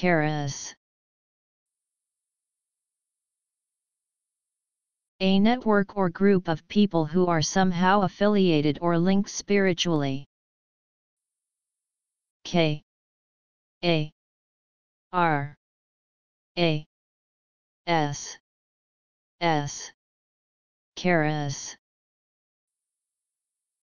Karass. A network or group of people who are somehow affiliated or linked spiritually. K. A. R. A. S. S. Karass